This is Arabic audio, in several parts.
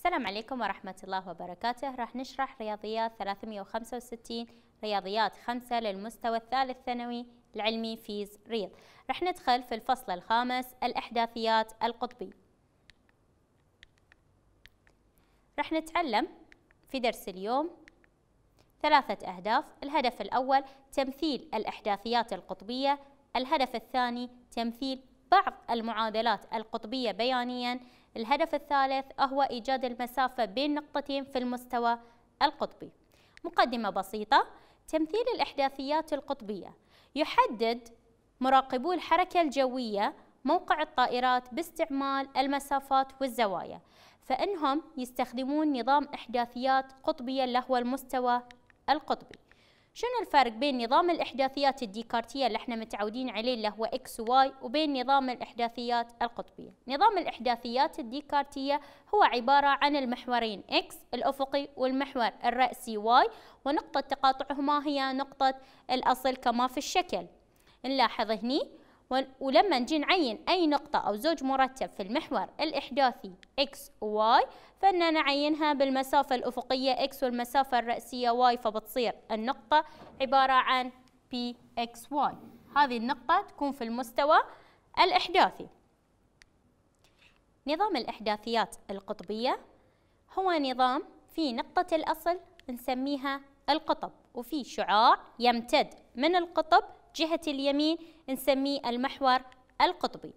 السلام عليكم ورحمة الله وبركاته. راح نشرح رياضيات 365 رياضيات خمسة للمستوى الثالث ثانوي العلمي فيز ريض راح ندخل في الفصل الخامس الإحداثيات القطبي. راح نتعلم في درس اليوم ثلاثة أهداف. الهدف الأول تمثيل الإحداثيات القطبية. الهدف الثاني تمثيل بعض المعادلات القطبية بيانياً. الهدف الثالث هو إيجاد المسافة بين نقطتين في المستوى القطبي. مقدمة بسيطة تمثيل الإحداثيات القطبية. يحدد مراقبو الحركة الجوية موقع الطائرات باستعمال المسافات والزوايا. فإنهم يستخدمون نظام إحداثيات قطبية اللي هو المستوى القطبي. شنو الفرق بين نظام الإحداثيات الديكارتية اللي إحنا متعودين عليه اللي هو X و Y وبين نظام الإحداثيات القطبية؟ نظام الإحداثيات الديكارتية هو عبارة عن المحورين X الأفقي والمحور الرأسي Y ونقطة تقاطعهما هي نقطة الأصل كما في الشكل. نلاحظ هني ولما نجي نعين أي نقطة أو زوج مرتب في المحور الإحداثي X و Y فإننا نعينها بالمسافة الأفقية X والمسافة الرأسية Y فبتصير النقطة عبارة عن PXY هذه النقطة تكون في المستوى الإحداثي. نظام الإحداثيات القطبية هو نظام في نقطة الأصل نسميها القطب وفي شعاع يمتد من القطب جهة اليمين نسميه المحور القطبي.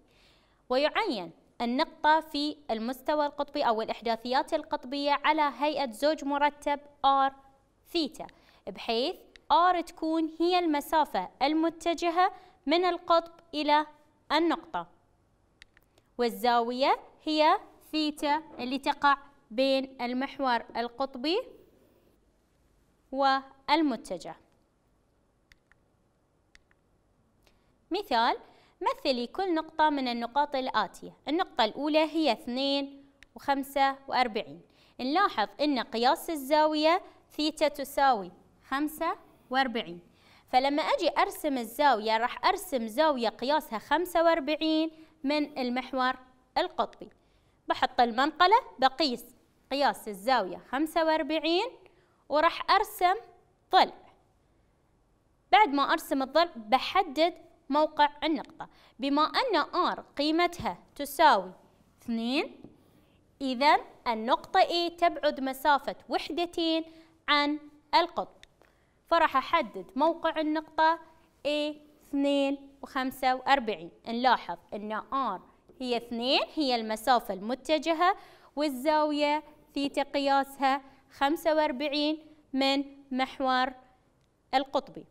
ويعين النقطة في المستوى القطبي أو الإحداثيات القطبية على هيئة زوج مرتب R ثيتا بحيث R تكون هي المسافة المتجهة من القطب إلى النقطة. والزاوية هي ثيتا اللي تقع بين المحور القطبي والمتجه. مثال مثلي كل نقطة من النقاط الآتية. النقطة الأولى هي اثنين وخمسة وأربعين. نلاحظ أن قياس الزاوية ثيتا تساوي خمسة وأربعين. فلما أجي أرسم الزاوية راح أرسم زاوية قياسها خمسة وأربعين من المحور القطبي. بحط المنقلة بقيس قياس الزاوية خمسة وأربعين وراح أرسم ضلع بعد ما أرسم الضلع بحدد موقع النقطة. بما أن R قيمتها تساوي 2 إذا النقطة A تبعد مسافة وحدتين عن القطب. فراح أحدد موقع النقطة A 2 وخمسة وأربعين. نلاحظ أن R هي 2 هي المسافة المتجهة والزاوية ثيتا قياسها 45 من محور القطبي.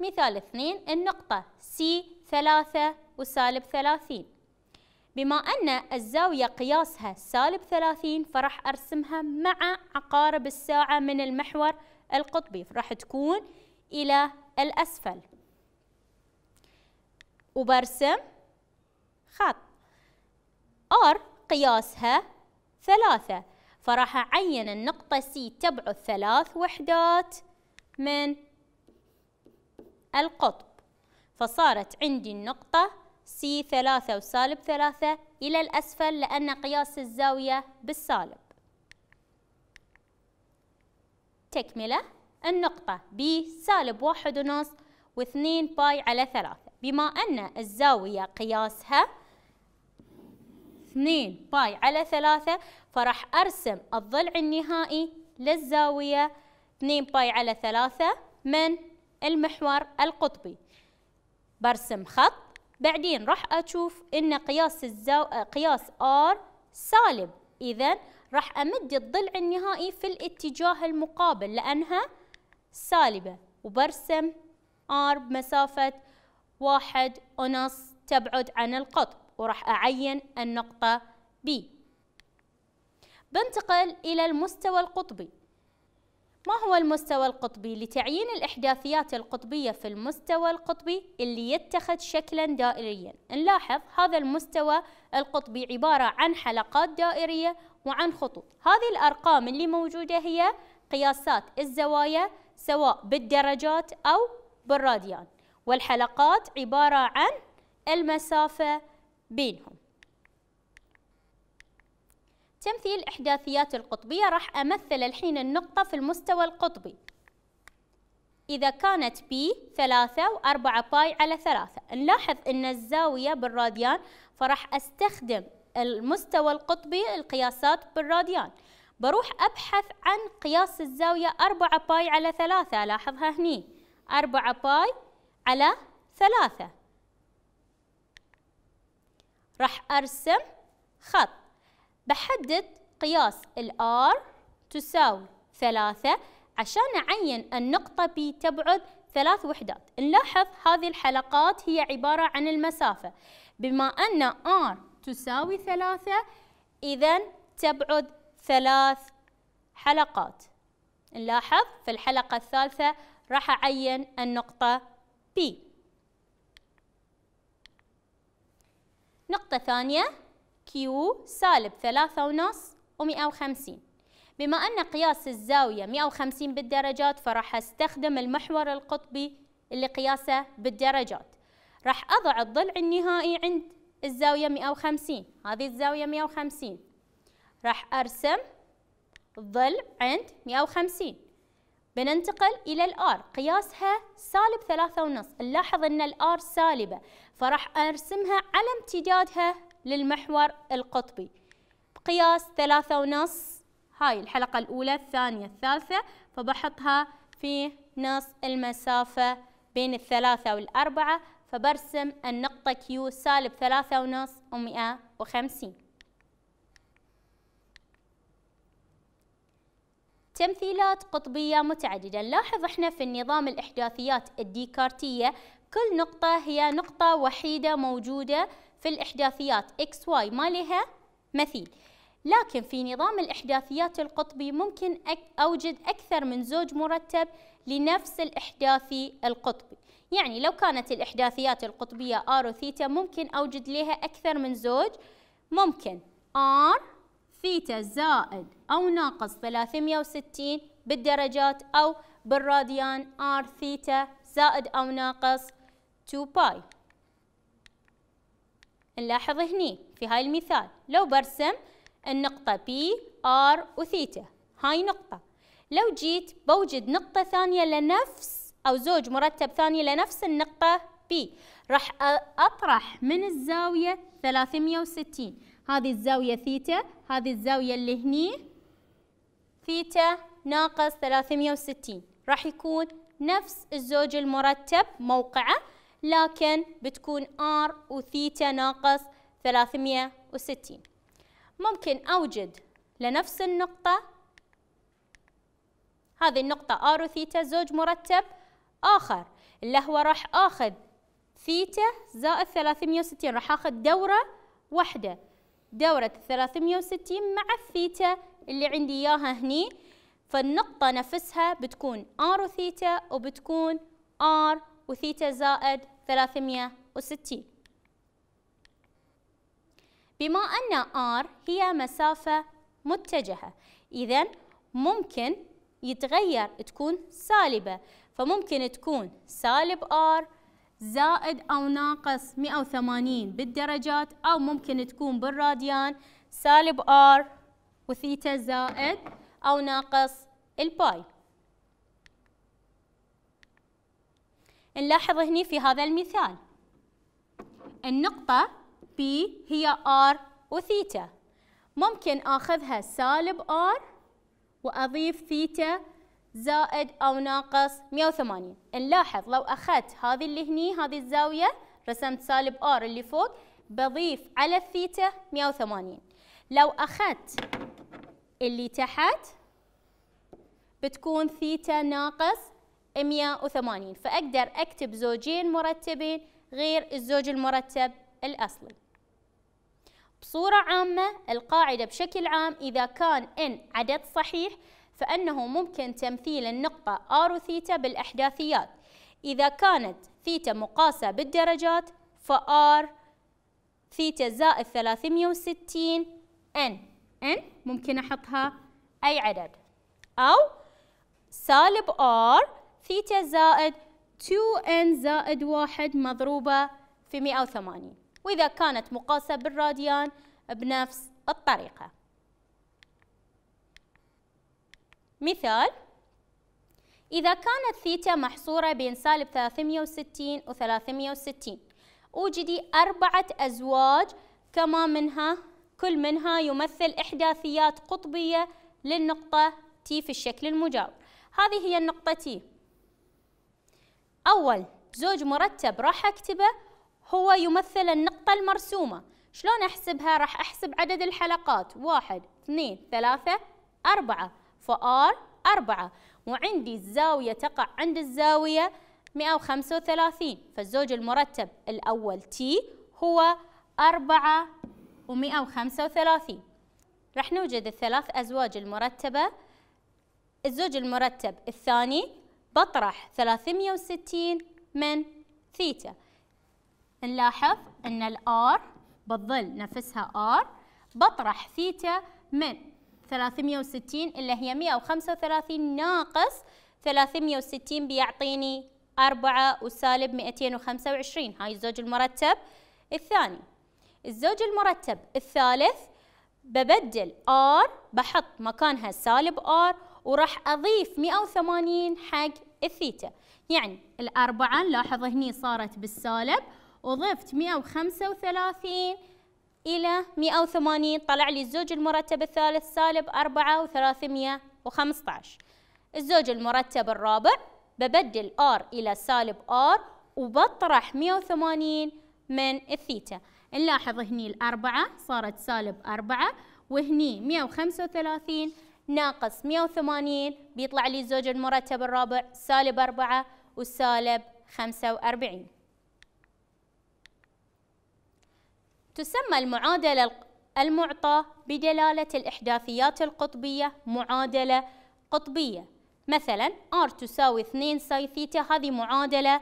مثال اثنين النقطة C ثلاثة وسالب ثلاثين. بما أن الزاوية قياسها سالب ثلاثين فراح أرسمها مع عقارب الساعة من المحور القطبي. راح تكون إلى الأسفل. وبرسم خط. R قياسها ثلاثة فراح أعين النقطة C تبعد ثلاث وحدات من القطب. فصارت عندي النقطة C ثلاثة وسالب ثلاثة إلى الأسفل لأن قياس الزاوية بالسالب. تكملة. النقطة B سالب واحد ونص واثنين pi على ثلاثة. بما أن الزاوية قياسها اثنين pi على ثلاثة فراح أرسم الضلع النهائي للزاوية اثنين باي على ثلاثة من المحور القطبي. برسم خط. بعدين راح أشوف إن قياس الزاو... قياس R سالب. إذا راح أمد الضلع النهائي في الاتجاه المقابل لأنها سالبة. وبرسم R بمسافة واحد ونص تبعد عن القطب. وراح أعين النقطة B. بنتقل إلى المستوى القطبي. ما هو المستوى القطبي؟ لتعيين الإحداثيات القطبية في المستوى القطبي اللي يتخذ شكلا دائريا؟ نلاحظ هذا المستوى القطبي عبارة عن حلقات دائرية وعن خطوط. هذه الأرقام اللي موجودة هي قياسات الزوايا سواء بالدرجات أو بالراديان. والحلقات عبارة عن المسافة بينهم. تمثيل إحداثيات القطبية راح أمثل الحين النقطة في المستوى القطبي. إذا كانت B ثلاثة وأربعة باي على ثلاثة. نلاحظ أن الزاوية بالراديان فراح أستخدم المستوى القطبي القياسات بالراديان. بروح أبحث عن قياس الزاوية أربعة باي على ثلاثة. لاحظها هني. أربعة باي على ثلاثة. راح أرسم خط. بحدد قياس الآر تساوي ثلاثة عشان أعين النقطة B تبعد ثلاث وحدات. نلاحظ هذه الحلقات هي عبارة عن المسافة. بما أن R تساوي ثلاثة إذا تبعد ثلاث حلقات. نلاحظ في الحلقة الثالثة راح أعين النقطة B. نقطة ثانية. Q سالب ثلاثة ونص ومئة وخمسين. بما أن قياس الزاوية 150 بالدرجات فراح أستخدم المحور القطبي اللي قياسه بالدرجات. راح أضع الضلع النهائي عند الزاوية 150 هذه الزاوية 150 راح أرسم ضلع عند 150 بننتقل إلى الآر. قياسها سالب ثلاثة ونص. نلاحظ أن الآر سالبة فراح أرسمها على امتدادها للمحور القطبي. بقياس ثلاثة ونص. هاي الحلقة الأولى الثانية الثالثة. فبحطها في نص المسافة بين الثلاثة والأربعة. فبرسم النقطة كيو سالب ثلاثة ونص ومئة وخمسين. تمثيلات قطبية متعددة. نلاحظ إحنا في النظام الإحداثيات الديكارتية كل نقطة هي نقطة وحيدة موجودة في الإحداثيات x y ما لها مثيل. لكن في نظام الإحداثيات القطبي ممكن أوجد أكثر من زوج مرتب لنفس الإحداثي القطبي. يعني لو كانت الإحداثيات القطبية R وثيتا ممكن أوجد لها أكثر من زوج. ممكن R ثيتا زائد أو ناقص 360 بالدرجات أو بالراديان R ثيتا زائد أو ناقص 2 pi نلاحظ هني في هاي المثال. لو برسم النقطة P R وثيتا هاي نقطة. لو جيت بوجد نقطة ثانية لنفس أو زوج مرتب ثاني لنفس النقطة P راح أطرح من الزاوية 360 هذه الزاوية ثيتا هذه الزاوية اللي هني ثيتا ناقص 360 راح يكون نفس الزوج المرتب موقعه لكن بتكون R وثيتا ناقص 360 ممكن أوجد لنفس النقطة. هذه النقطة R وثيتا زوج مرتب. آخر اللي هو راح آخذ ثيتا زائد 360 راح آخذ دورة واحدة. دورة 360 مع الثيتا اللي عندي إياها هني. فالنقطة نفسها بتكون R وثيتا وبتكون R وثيتا زائد 360 بما أن R هي مسافة متجهة إذا ممكن يتغير تكون سالبة. فممكن تكون سالب R زائد أو ناقص 180 بالدرجات أو ممكن تكون بالراديان سالب R وثيتا زائد أو ناقص الباي. نلاحظ هني في هذا المثال. النقطة P هي R وثيتا ممكن آخذها سالب R وأضيف ثيتا زائد أو ناقص 180 نلاحظ لو أخذت هذه اللي هني هذه الزاوية رسمت سالب R اللي فوق بضيف على الثيتا 180 لو أخذت اللي تحت بتكون ثيتا ناقص 180 فأقدر أكتب زوجين مرتبين غير الزوج المرتب الأصلي. بصورة عامة القاعدة بشكل عام إذا كان n عدد صحيح فأنه ممكن تمثيل النقطة R وثيتا بالأحداثيات. إذا كانت ثيتا مقاسة بالدرجات فR ثيتا زائد 360 n n ممكن أحطها أي عدد. أو سالب R ثيتا زائد 2n زائد واحد مضروبة في 180 وإذا كانت مقاسة بالراديان بنفس الطريقة. مثال إذا كانت ثيتا محصورة بين سالب 360 و 360 أوجدي أربعة أزواج كما منها كل منها يمثل إحداثيات قطبية للنقطة T في الشكل المجاور. هذه هي النقطة T. أول زوج مرتب راح أكتبه هو يمثل النقطة المرسومة. شلون أحسبها؟ راح أحسب عدد الحلقات. واحد اثنين ثلاثة أربعة. فآر أربعة. وعندي الزاوية تقع عند الزاوية 135 فالزوج المرتب الأول تي هو 4 و135 راح نوجد الثلاث أزواج المرتبة. الزوج المرتب الثاني بطرح 360 من ثيتا. نلاحظ أن ال R بتظل نفسها R بطرح ثيتا من 360 اللي هي 135 ناقص 360 بيعطيني 4 وسالب 225 هاي الزوج المرتب الثاني. الزوج المرتب الثالث ببدل R بحط مكانها سالب R وراح أضيف 180 حق الثيتا. يعني الأربعة نلاحظ هني صارت بالسالب وضفت 135 إلى 180 طلع لي الزوج المرتب الثالث سالب 4 و315 الزوج المرتب الرابع ببدل R إلى سالب R وبطرح 180 من الثيتا. نلاحظ هني الأربعة صارت سالب أربعة وهني 135 ناقص 180 بيطلع لي الزوج المرتب الرابع سالب أربعة وسالب 45 تسمى المعادلة المعطى بدلالة الإحداثيات القطبية معادلة قطبية. مثلا R تساوي 2 ساي ثيتا هذه معادلة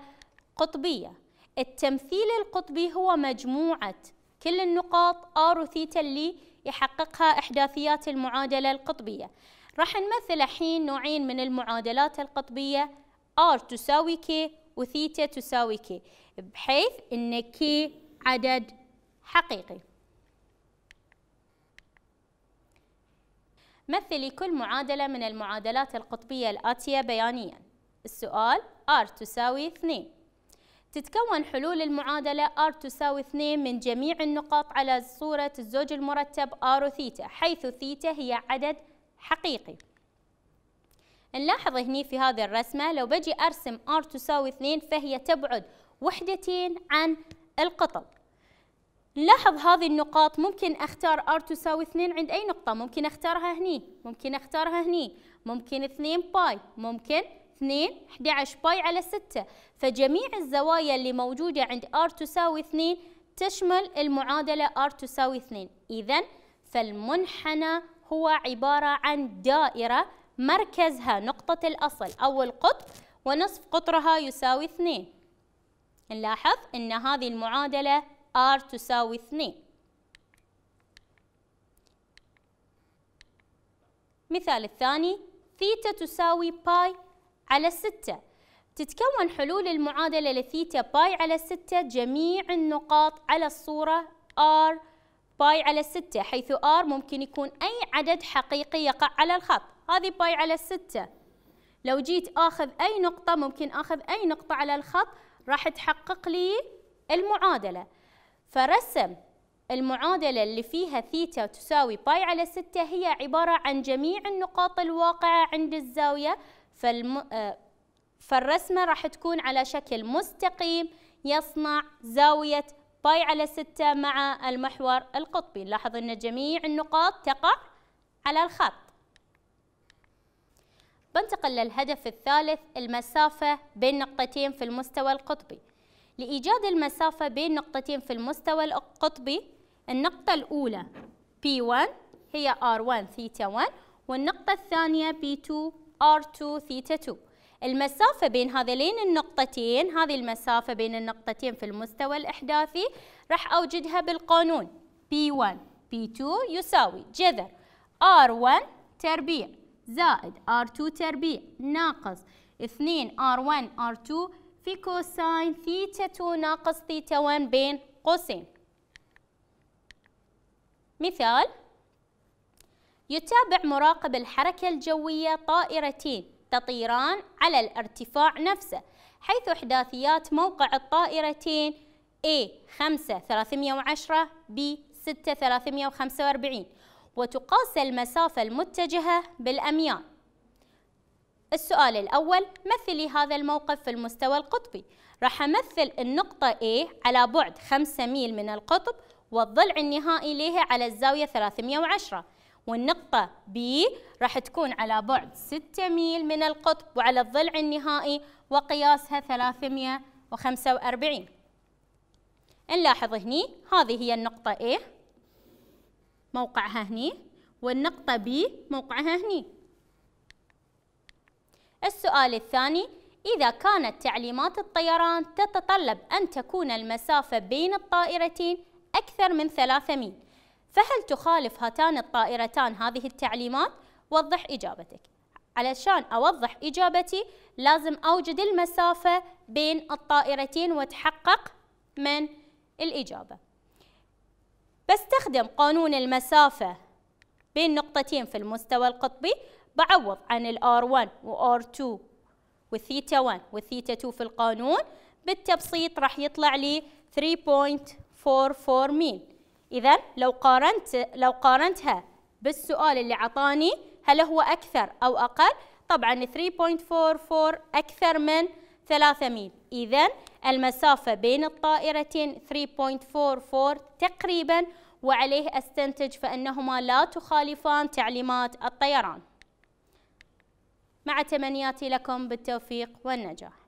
قطبية. التمثيل القطبي هو مجموعة كل النقاط R وثيتا اللي يحققها إحداثيات المعادلة القطبية. راح نمثل الحين نوعين من المعادلات القطبية R تساوي K وثيتا تساوي K بحيث أن K عدد حقيقي. مثلي كل معادلة من المعادلات القطبية الآتية بيانيا. السؤال R تساوي 2 تتكون حلول المعادلة R تساوي 2 من جميع النقاط على صورة الزوج المرتب R وثيتا حيث ثيتا هي عدد حقيقي. نلاحظ هني في هذه الرسمة لو بجي أرسم R تساوي 2 فهي تبعد وحدتين عن القطب نلاحظ هذه النقاط ممكن أختار R تساوي 2 عند أي نقطة؟ ممكن أختارها هني ممكن أختارها هني ممكن 2 باي ممكن 2 11 باي على 6 فجميع الزوايا اللي موجودة عند R تساوي 2 تشمل المعادلة R تساوي 2 إذا فالمنحنى هو عبارة عن دائرة مركزها نقطة الأصل. أو القطب ونصف قطرها يساوي 2 نلاحظ أن هذه المعادلة R تساوي 2 مثال الثاني ثيتا تساوي باي على 6 تتكون حلول المعادلة لثيتا باي على 6 جميع النقاط على الصورة R باي على 6 حيث R ممكن يكون أي عدد حقيقي يقع على الخط. هذه باي على 6 لو جيت آخذ أي نقطة ممكن آخذ أي نقطة على الخط راح تحقق لي المعادلة. فرسم المعادلة اللي فيها ثيتا تساوي باي على 6 هي عبارة عن جميع النقاط الواقعة عند الزاوية فالم... آه، فالرسمة راح تكون على شكل مستقيم يصنع زاوية باي على 6 مع المحور القطبي. نلاحظ أن جميع النقاط تقع على الخط. بنتقل للهدف الثالث المسافة بين نقطتين في المستوى القطبي. لإيجاد المسافة بين نقطتين في المستوى القطبي النقطة الأولى P1 هي R1 ثيتا 1 والنقطة الثانية P2 R2 ثيتا 2 المسافة بين هذين النقطتين هذه المسافة بين النقطتين في المستوى الإحداثي راح أوجدها بالقانون. P1 P2 يساوي جذر. R1 تربيع. زائد R2 تربيع. ناقص 2 R1 R2 في cosine ثيتا 2 ناقص ثيتا 1 بين قوسين. مثال يتابع مراقب الحركة الجوية طائرتين تطيران على الارتفاع نفسه حيث إحداثيات موقع الطائرتين A 5 310 B 6 345 وتقاس المسافة المتجهة بالأميال السؤال الأول مثلي هذا الموقف في المستوى القطبي. راح أمثل النقطة A على بعد 5 ميل من القطب والضلع النهائي له على الزاوية 310 والنقطة B راح تكون على بعد 6 ميل من القطب وعلى الضلع النهائي وقياسها 345 نلاحظ هني هذه هي النقطة A موقعها هني والنقطة B موقعها هني. السؤال الثاني إذا كانت تعليمات الطيران تتطلب أن تكون المسافة بين الطائرتين أكثر من ثلاثة ميل فهل تخالف هاتان الطائرتان هذه التعليمات؟ وضح إجابتك. علشان أوضح إجابتي لازم أوجد المسافة بين الطائرتين وتحقق من الإجابة. بستخدم قانون المسافة بين نقطتين في المستوى القطبي. بعوض عن ال R1 و R2 والثيتا 1 والثيتا 2 في القانون. بالتبسيط راح يطلع لي 3.44 ميل إذا لو قارنت لو قارنتها بالسؤال اللي عطاني هل هو أكثر أو أقل؟ طبعا 3.44 أكثر من 3 ميل. إذا المسافة بين الطائرتين 3.44 تقريبا وعليه أستنتج فإنهما لا تخالفان تعليمات الطيران. مع تمنياتي لكم بالتوفيق والنجاح.